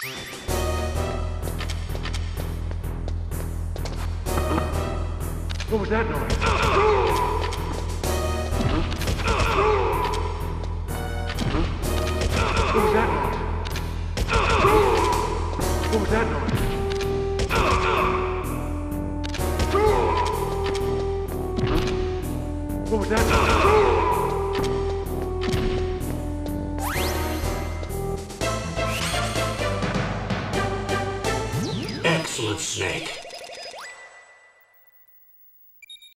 What was that noise? What was that noise? What was that noise? Excellent, Snake.